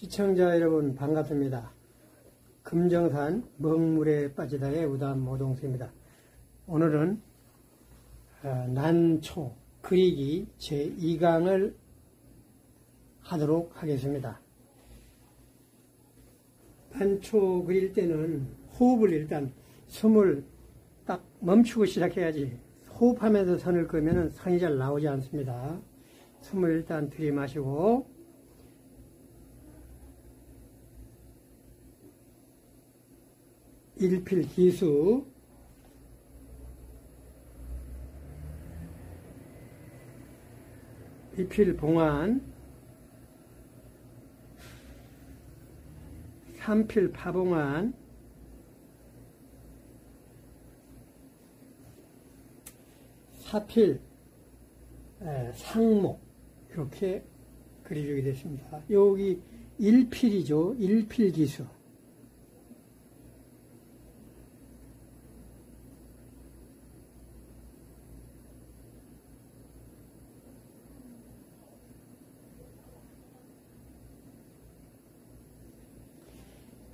시청자 여러분 반갑습니다. 금정산 먹물에 빠지다의 우담 모동수입니다. 오늘은 어, 난초 그리기 제2강을 하도록 하겠습니다. 난초 그릴 때는 호흡을 일단 숨을 딱 멈추고 시작해야지 호흡하면서 선을 그으면 선이 잘 나오지 않습니다. 숨을 일단 들이마시고 일필 기수. 이필 봉안. 삼필 파봉안. 사필 상목. 이렇게 그려주게 됐습니다. 여기 일필이죠. 일필기수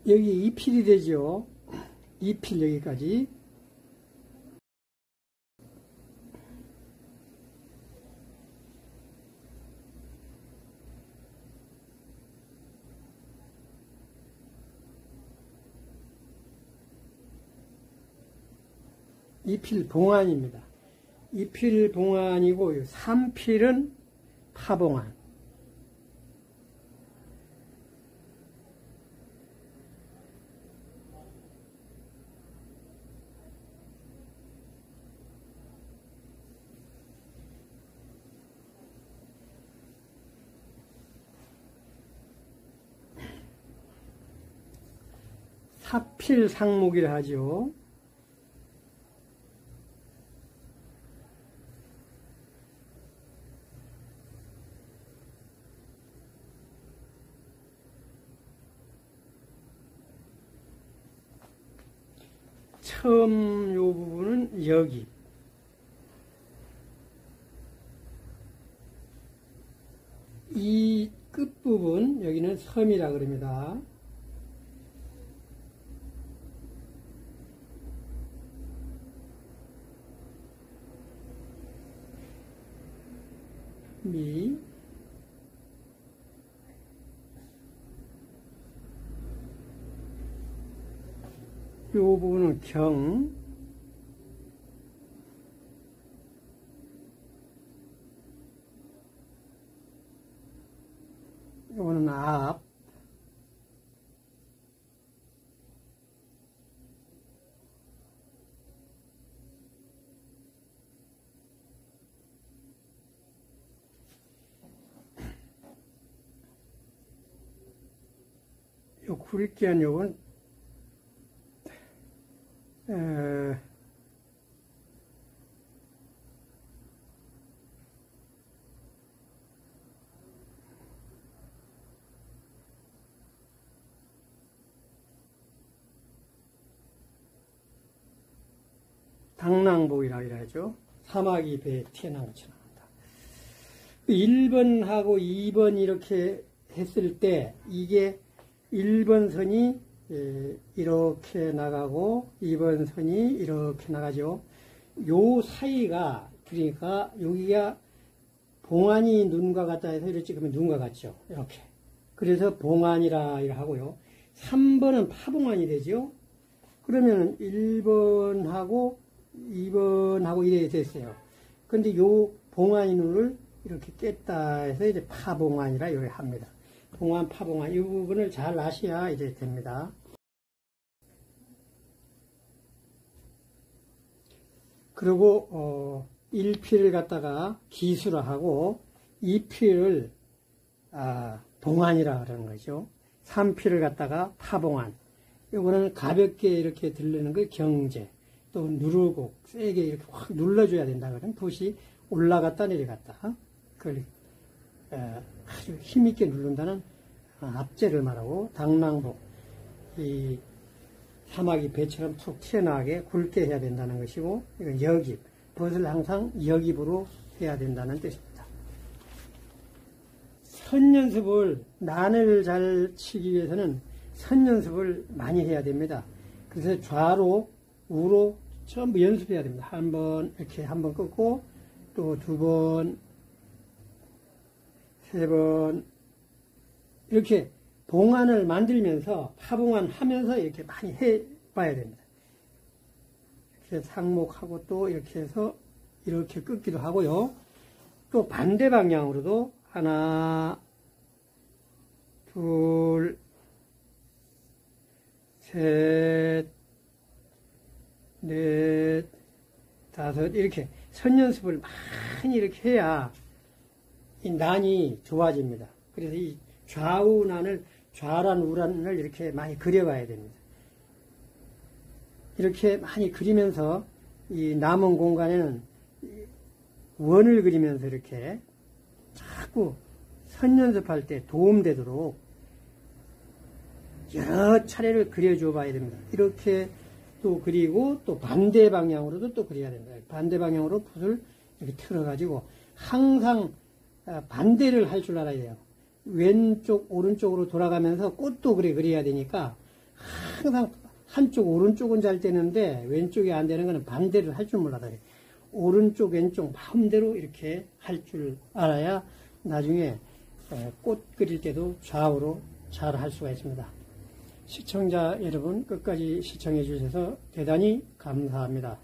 여기 2필이 되죠. 2필 여기까지. 이필 봉안입니다. 이필 봉안이고 3필은 파봉안. 사필 상목이라 하죠. 처음 요 부분은 여기 이 끝부분 여기는 섬이라 그럽니다. 미, 요 부분은 경, 요거는 앞, 요 구리끼한 요건 에, 당랑복이라 이러죠. 사마귀 배에 튀어나온 것처럼 한다. 1번하고 2번 이렇게 했을 때 이게 1번 선이 이렇게 나가고 2번 선이 이렇게 나가죠. 요 사이가 그러니까 여기가 봉안이 눈과 같다 해서 이렇게 찍으면 눈과 같죠. 이렇게. 그래서 봉안이라 하고요. 3번은 파봉안이 되죠. 그러면 1번하고 2번하고 이래 됐어요. 근데 요 봉안이 눈을 이렇게 깼다 해서 이제 파봉안이라 이렇게 합니다. 봉안, 파봉안 이 부분을 잘 아셔야 이제 됩니다. 그리고 어, 1필을 갖다가 기수라 하고 2필을 아, 봉안이라 그러는 거죠. 3필을 갖다가 파봉안. 이거는 가볍게 이렇게 들리는 거 경제. 또 누르고 세게 이렇게 확 눌러줘야 된다 그러면 붓이 올라갔다 내려갔다. 그걸 아주 힘있게 누른다는 압제를 말하고 당랑복 이 사마귀 배처럼 툭 튀어나가게 굵게 해야 된다는 것이고 이건 여깁 벗을 항상 여깁으로 해야 된다는 뜻입니다. 선 연습을 난을 잘 치기 위해서는 선 연습을 많이 해야 됩니다. 그래서 좌로 우로 전부 연습해야 됩니다. 한 번 이렇게 한 번 끊고 또 두 번, 세번 이렇게 봉안을 만들면서 파봉안 하면서 이렇게 많이 해 봐야 됩니다. 이렇게 상목하고 또 이렇게 해서 이렇게 끊기도 하고요. 또 반대 방향으로도 하나, 둘, 셋, 넷, 다섯, 이렇게 선 연습을 많이 이렇게 해야 이 난이 좋아집니다. 그래서 이 좌우 난을, 좌란 우란을 이렇게 많이 그려봐야 됩니다. 이렇게 많이 그리면서 이 남은 공간에는 원을 그리면서 이렇게 자꾸 선 연습할 때 도움되도록 여러 차례를 그려줘 봐야 됩니다. 이렇게 또 그리고 또 반대 방향으로도 또 그려야 됩니다. 반대 방향으로 붓을 이렇게 틀어가지고 항상 아, 반대를 할 줄 알아야 돼요. 왼쪽, 오른쪽으로 돌아가면서 꽃도 그래 그려야 되니까 항상 한쪽, 오른쪽은 잘 되는데 왼쪽이 안 되는 거는 반대를 할줄 돼요. 오른쪽, 왼쪽 마음대로 이렇게 할 줄 알아야 나중에 에, 꽃 그릴 때도 좌우로 잘 할 수가 있습니다. 시청자 여러분 끝까지 시청해 주셔서 대단히 감사합니다.